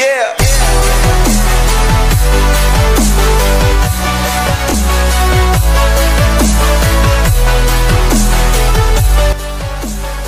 Yeah.